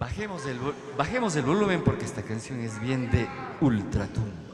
Bajemos el, bajemos el volumen porque esta canción es bien de ultratumba.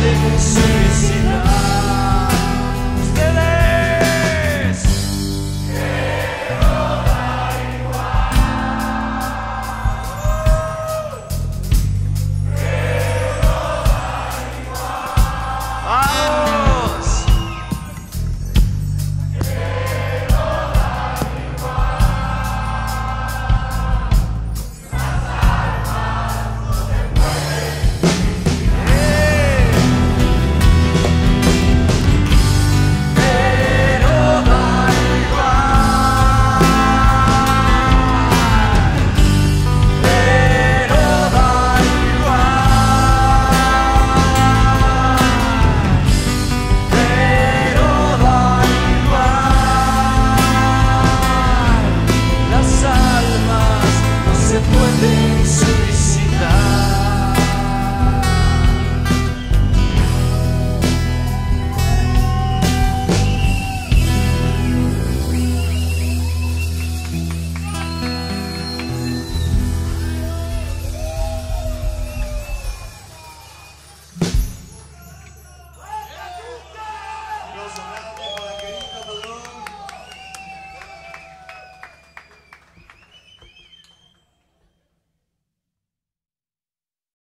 deve ser ensinado.